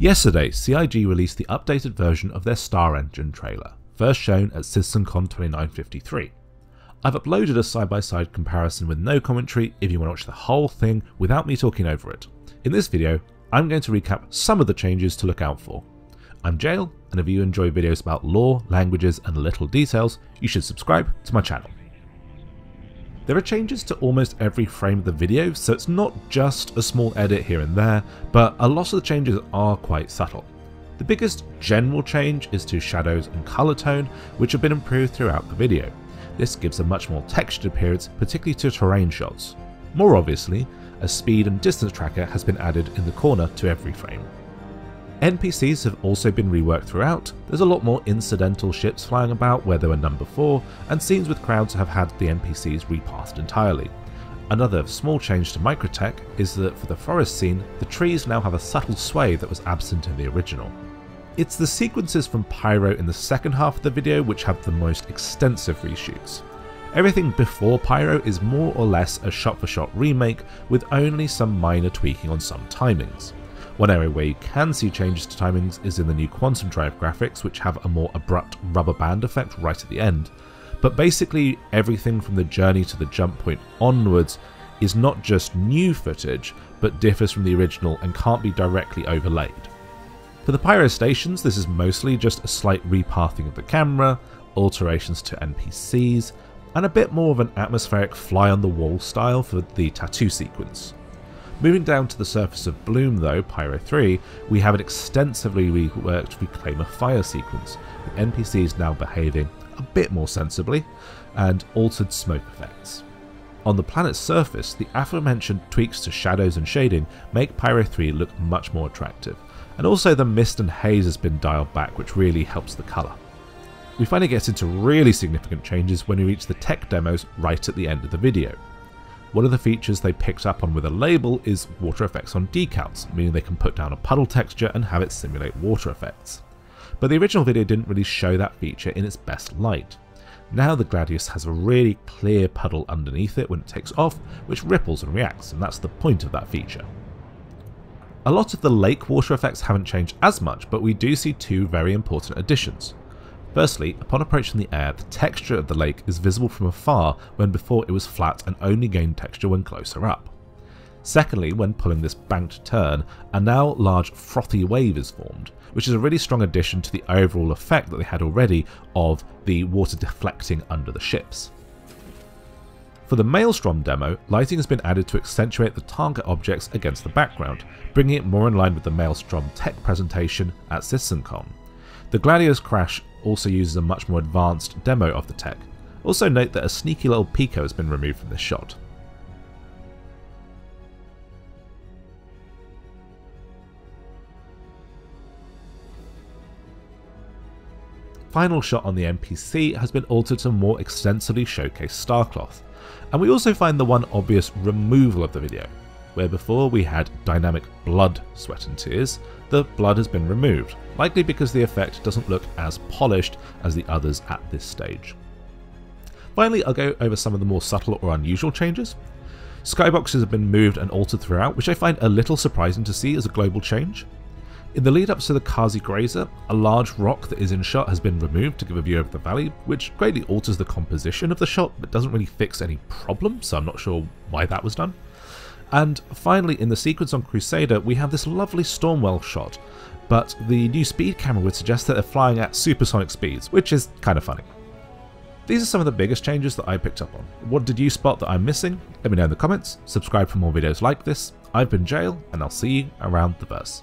Yesterday, CIG released the updated version of their Star Engine trailer, first shown at CitizenCon 2953. I've uploaded a side-by-side comparison with no commentary if you want to watch the whole thing without me talking over it. In this video, I'm going to recap some of the changes to look out for. I'm Jale, and if you enjoy videos about lore, languages, and little details, you should subscribe to my channel. There are changes to almost every frame of the video, so it's not just a small edit here and there, but a lot of the changes are quite subtle. The biggest general change is to shadows and colour tone, which have been improved throughout the video. This gives a much more textured appearance, particularly to terrain shots. More obviously, a speed and distance tracker has been added in the corner to every frame. NPCs have also been reworked throughout, there's a lot more incidental ships flying about where there were none before, and scenes with crowds have had the NPCs repathed entirely. Another small change to Microtech is that for the forest scene, the trees now have a subtle sway that was absent in the original. It's the sequences from Pyro in the second half of the video which have the most extensive reshoots. Everything before Pyro is more or less a shot for shot remake with only some minor tweaking on some timings. One area where you can see changes to timings is in the new Quantum Drive graphics, which have a more abrupt rubber band effect right at the end. But basically, everything from the journey to the jump point onwards is not just new footage, but differs from the original and can't be directly overlaid. For the Pyro stations, this is mostly just a slight repathing of the camera, alterations to NPCs, and a bit more of an atmospheric fly on the wall style for the tattoo sequence. Moving down to the surface of Bloom though, Pyro 3, we have an extensively reworked Reclaim a Fire sequence, with NPCs now behaving a bit more sensibly, and altered smoke effects. On the planet's surface, the aforementioned tweaks to shadows and shading make Pyro 3 look much more attractive, and also the mist and haze has been dialed back which really helps the colour. We finally get into really significant changes when we reach the tech demos right at the end of the video. One of the features they picked up on with a label is water effects on decals, meaning they can put down a puddle texture and have it simulate water effects. But the original video didn't really show that feature in its best light. Now the Gladius has a really clear puddle underneath it when it takes off, which ripples and reacts, and that's the point of that feature. A lot of the lake water effects haven't changed as much, but we do see two very important additions. Firstly, upon approaching the air, the texture of the lake is visible from afar when before it was flat and only gained texture when closer up. Secondly, when pulling this banked turn, a now large frothy wave is formed, which is a really strong addition to the overall effect that they had already of the water deflecting under the ships. For the Maelstrom demo, lighting has been added to accentuate the target objects against the background, bringing it more in line with the Maelstrom tech presentation at CitizenCon. The Gladius crash also uses a much more advanced demo of the tech. Also note that a sneaky little Pico has been removed from this shot. Final shot on the NPC has been altered to more extensively showcase Starcloth, and we also find the one obvious removal of the video. Where before we had dynamic blood, sweat and tears, the blood has been removed, likely because the effect doesn't look as polished as the others at this stage. Finally, I'll go over some of the more subtle or unusual changes. Skyboxes have been moved and altered throughout, which I find a little surprising to see as a global change. In the lead up to the Quasi Grazer, a large rock that is in shot has been removed to give a view of the valley, which greatly alters the composition of the shot but doesn't really fix any problem, so I'm not sure why that was done. And finally, in the sequence on Crusader, we have this lovely Stormwell shot, but the new speed camera would suggest that they're flying at supersonic speeds, which is kind of funny. These are some of the biggest changes that I picked up on. What did you spot that I'm missing? Let me know in the comments, subscribe for more videos like this. I've been Jale, and I'll see you around the verse.